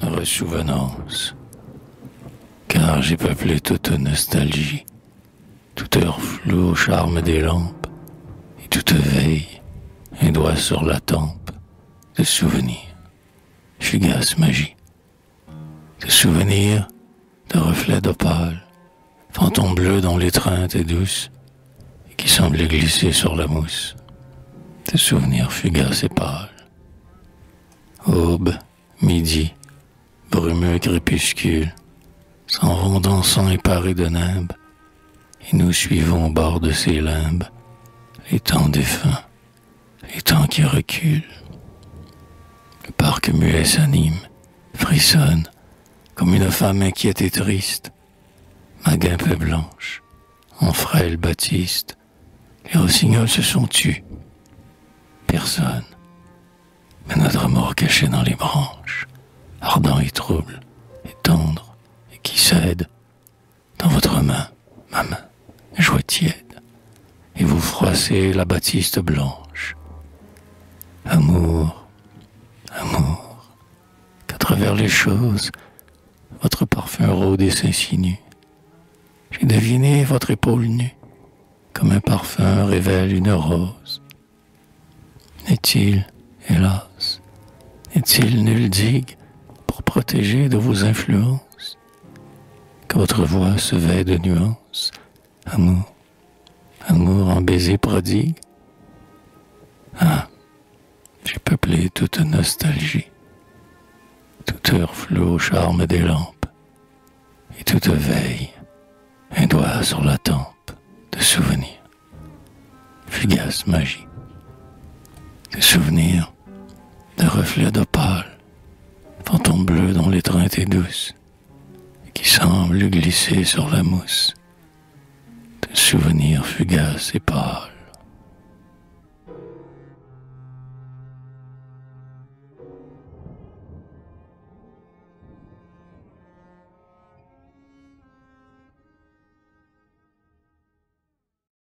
chère souvenance, car j'ai peuplé toute nostalgie, toute heure floue au charme des lampes, et toute veille, un doigt sur la tempe, de souvenirs, fugace magie, de souvenirs, de reflets d'opale, fantômes bleus dont l'étreinte est douce, et qui semblent glisser sur la mousse, de souvenirs fugaces et pâles. Aube, midi, brumeux crépuscule, s'en vont dansant et parés de nimbes, et nous suivons au bord de ces limbes les temps défunts, les temps qui reculent. Le parc muet s'anime, frissonne, comme une femme inquiète et triste. Ma guimpe est blanche, en frêle baptiste, les rossignols se sont tus. Personne, mais notre amour caché dans les branches, ardent et trouble, et tendre, et qui cède dans votre main, ma main, joie tiède, et vous froissez la baptiste blanche. Amour, amour, qu'à travers les choses, votre parfum rôde et s'insinue. J'ai deviné votre épaule nue, comme un parfum révèle une rose. Est-il, hélas, est-il nulle digue pour protéger de vos influences Que votre voix se vêt de nuances, amour, amour en baiser prodigue. Ah, j'ai peuplé toute nostalgie, toute heure floue au charme des lampes, et toute veille, un doigt sur la tempe de souvenirs, fugace magie, de souvenirs, de reflets d'opale, est douce, et qui semblent glisser sur la mousse, de souvenirs fugaces et pâles.